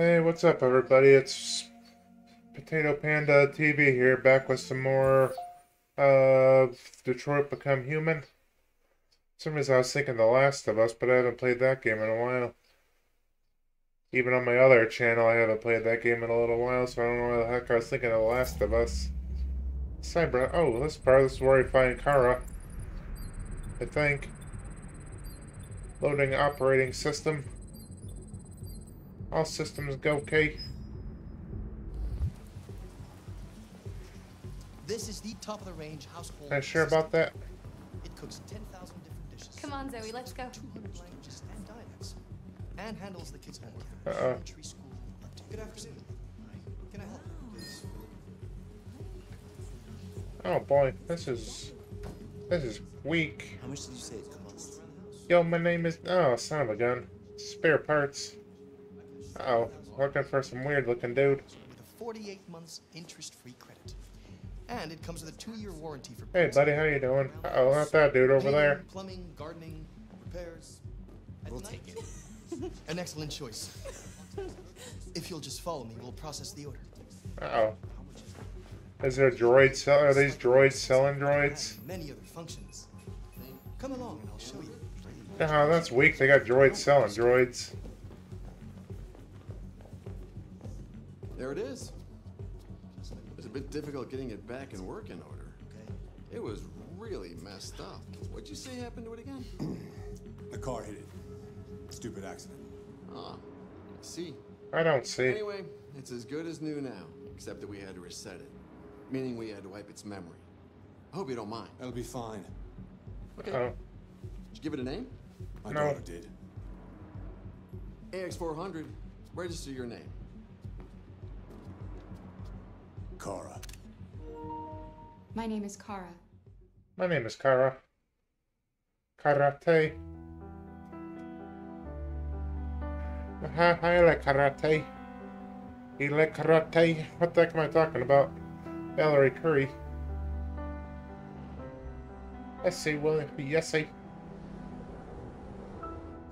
Hey, what's up, everybody? It's Potato Panda TV here, back with some more of Detroit Become Human. Some reason I was thinking The Last of Us, but I haven't played that game in a while. Even on my other channel, I haven't played that game in a little while, so I don't know why the heck I was thinking of The Last of Us. Cyber. Oh, this part, this is where I find Kara. I think. Loading operating system. All systems go okay. This is the top of the range household. Are you sure about that? It cooks 10,000 different dishes. Come on, Zoe, let's go. 200 languages and dialects. And handles the kids' homework. Uh-oh. Good afternoon. Can I help? Oh boy, this is this is weak. How much did you say it costs? Yo, my name is oh son of a gun. Spare parts. Uh oh, looking for some weird looking dude. With a 48 months interest-free credit. And it comes with a two-year warranty for Hey buddy, how you doing? Uh oh, not that dude over there. Plumbing, gardening, repairs. We'll take it. An excellent choice. if you'll just follow me, we'll process the order. Uh oh. Is there a droid sell? Are these droids selling droids? Many other functions. Come along and I'll show you. Oh, that's weak. They got droids selling droids. There it is. It was a bit difficult getting it back in working order. Okay. It was really messed up. What'd you say happened to it again? The car hit it. Stupid accident. Ah, I see. I don't see. Anyway, it's as good as new now, except that we had to reset it. Meaning we had to wipe its memory. I hope you don't mind. That'll be fine. Okay. Oh, Did you give it a name? My No. daughter did. AX400. Register your name. Kara. My name is Kara. my name is Kara. Karate. Hi, I like karate. He like karate. What the heck am I talking about? Valorie Curry. I say, well, yes, I.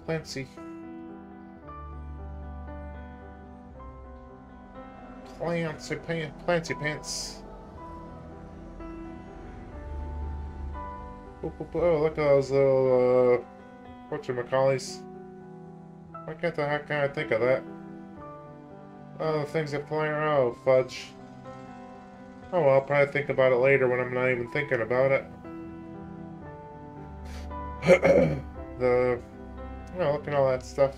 Clancy. Clancy Pants. Clancy Pants. Oh, look at those little, uh, whatchamacallies. Why can't the heck can I think of that? Oh, the things that play around. Oh, fudge. Oh, well, I'll probably think about it later when I'm not even thinking about it. the, well, look at all that stuff.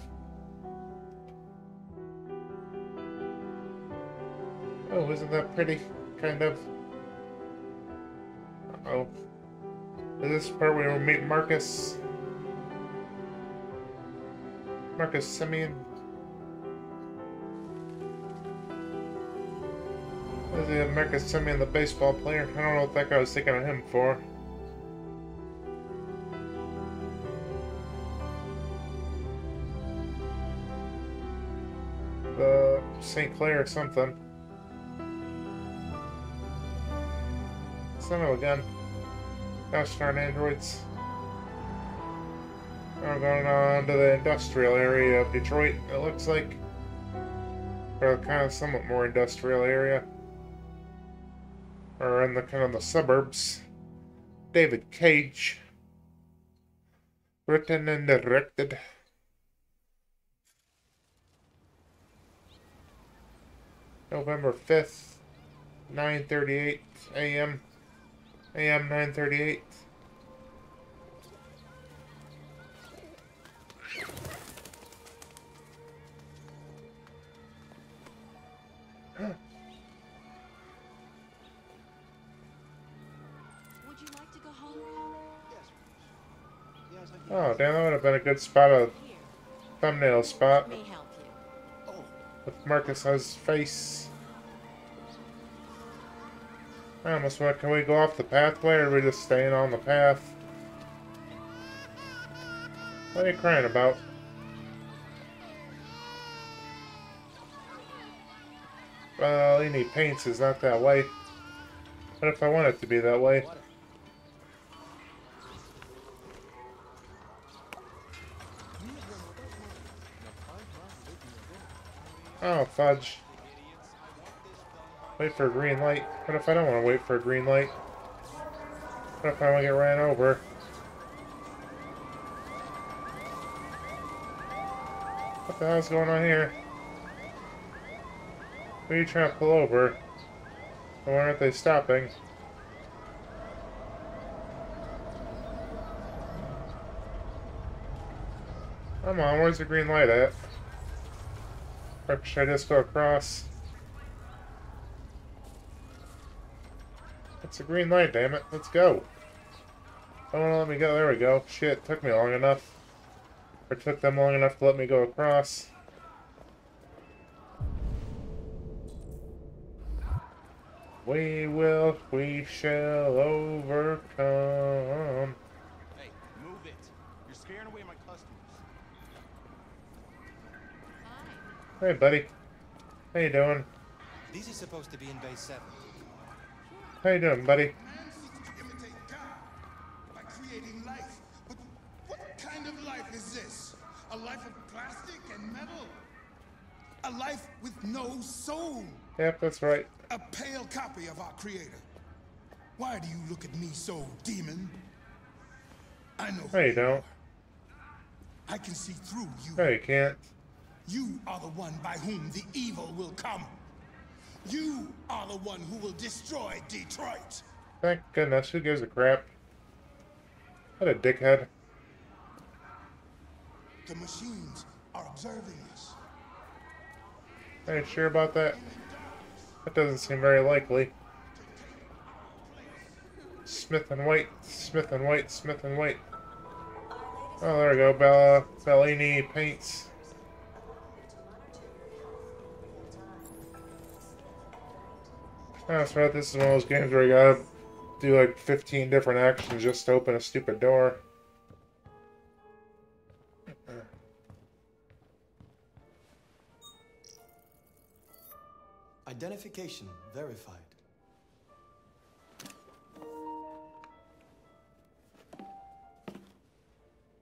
Oh, isn't that pretty? Kind of. Uh-oh. Is this part where we meet Markus? Marcus Semien? Is it Marcus Semien, the baseball player? I don't know what that guy was thinking of him for. St. Clair or something. Son of a gun. Gosh darn androids. We're going on to the industrial area of Detroit, it looks like. Or kind of somewhat more industrial area. Or in the kind of the suburbs. David Cage. Written and directed. November 5th, 9.38 a.m. AM 938. Would you like to go home? Yes. Yes, I Oh, damn, that would have been a good spot, a thumbnail spot may help you. Oh, with Markus's face. I almost went, can we go off the pathway or are we just staying on the path? What are you crying about? Well, any paints is not that way. What if I want it to be that way? Oh, fudge. Wait for a green light. What if I don't want to wait for a green light? What if I want to get ran over? What the hell's going on here? Who are you trying to pull over? Why aren't they stopping? Come on, where's the green light at? Or should I just go across? It's a green light, damn it. Let's go. Don't want to let me go. There we go. Shit, took me long enough. Or took them long enough to let me go across. We will, we shall overcome. Hey, move it. You're scaring away my customers. Hi. Hey, buddy. How you doing? These are supposed to be in base 7. How you doing, buddy? Man seeks to imitate God by creating life. But what kind of life is this? A life of plastic and metal? A life with no soul? Yep, that's right. A pale copy of our Creator. Why do you look at me so, demon? I know. No, you don't. I can see through you. No, you can't. You are the one by whom the evil will come. You are the one who will destroy Detroit. Thank goodness. Who gives a crap? What a dickhead. The machines are observing us. Are you sure about that? That doesn't seem very likely. Smith and White, Smith and White, Smith and White. Oh, there we go. Bella, Bellini paints. Oh, that's right. This is one of those games where you gotta do like 15 different actions just to open a stupid door. Identification verified.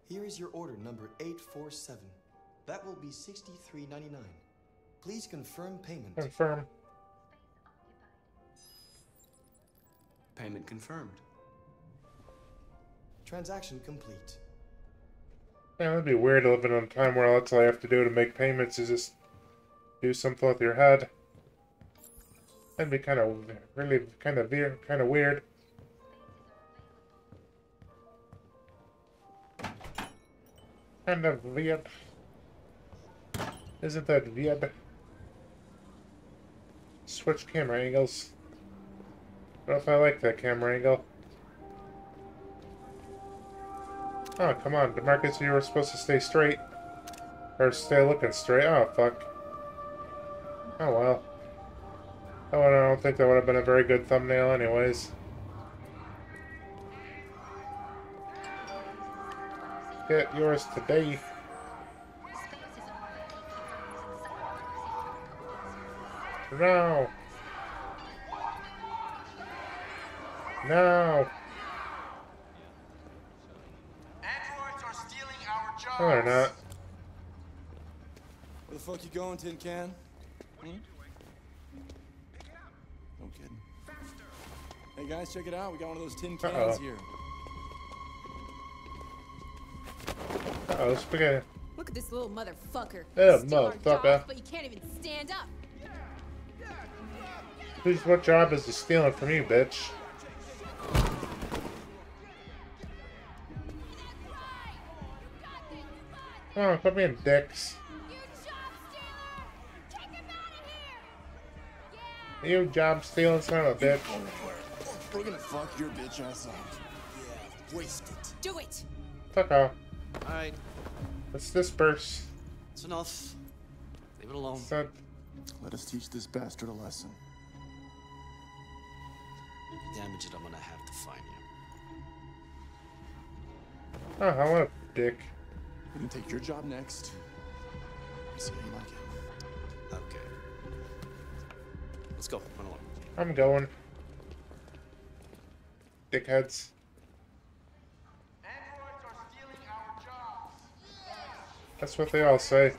Here is your order number 847. That will be 63.99. Please confirm payment. Confirm. Payment confirmed. Transaction complete. Yeah, that'd be weird living in a time where that's all you have to do to make payments is just do something with your head. That'd be kind of really kind of weird, kind of weird. Kind of weird. Isn't that weird? Switch camera angles. If I like that camera angle. Oh, come on, Demarcus, you were supposed to stay straight. Or stay looking straight. Oh, fuck. Oh, well. Oh, I don't think that would have been a very good thumbnail anyways. Get yours today. No. No. Androids are stealing our jobs. No, they're not. Where the fuck you going, Tin Can? Hmm? No kidding. Hey guys, check it out. We got one of those tin cans Uh-oh. here. Uh-oh, spaghetti. Look at this little motherfucker. Yeah, Steal our motherfucker. jobs, but you can't even stand up. Who's, what job is he stealing from you, bitch? Come on, quit being dicks. You job stealing son of a bitch. We're gonna fuck your bitch ass up. Yeah, waste it. Do it. Fuck off. Alright, Let's disperse. it's enough. Leave it alone. It's Let us teach this bastard a lesson. If you damage it, I'm gonna have to find you. oh, I want a dick. You can take your job next. See you like it. Okay. Let's go. I'm going. Dickheads. That's what they all say.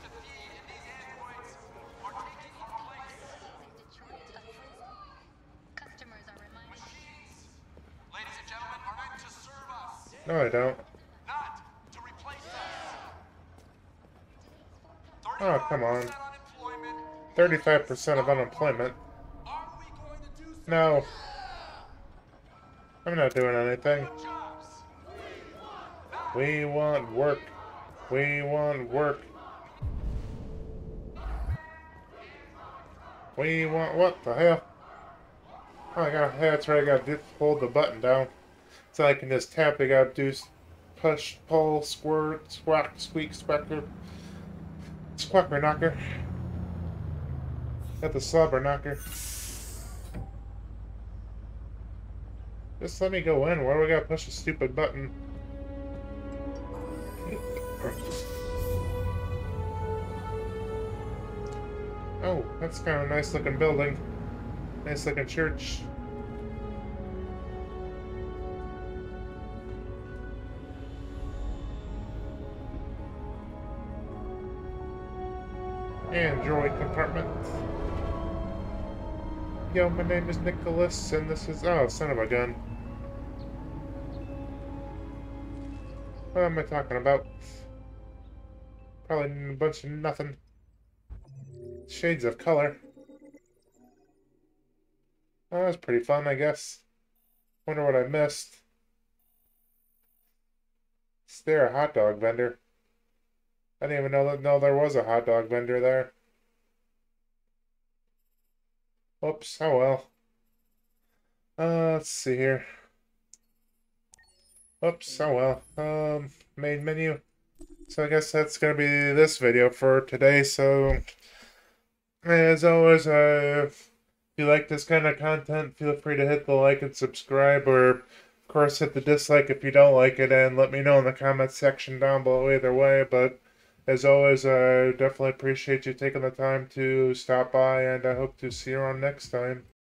No, I don't. Oh, come on. 35% of unemployment. No. I'm not doing anything. We want work. We want work. We want what the hell? Oh, I got. That's right. I got to hold the button down, so I can just tap. I got to do push, pull, squirt, squawk, squeak, squacker, squawker knocker. Got the slobber knocker. Just let me go in. Why do we gotta push a stupid button? Oh, that's kind of a nice looking building. Nice looking church. Android compartment. Yo, my name is Nicholas, and this is. Oh, son of a gun. What am I talking about? Probably a bunch of nothing. Shades of color. Oh, that was pretty fun, I guess. Wonder what I missed. Is there a hot dog vendor? I didn't even know that know there was a hot dog vendor there. Oops, oh well. Uh, let's see here. Oops, oh well. Um, main menu. So I guess that's gonna be this video for today. So, as always, uh, if you like this kind of content, feel free to hit the like and subscribe, or of course hit the dislike if you don't like it, and let me know in the comments section down below. Either way, but as always, I definitely appreciate you taking the time to stop by, and I hope to see you around next time.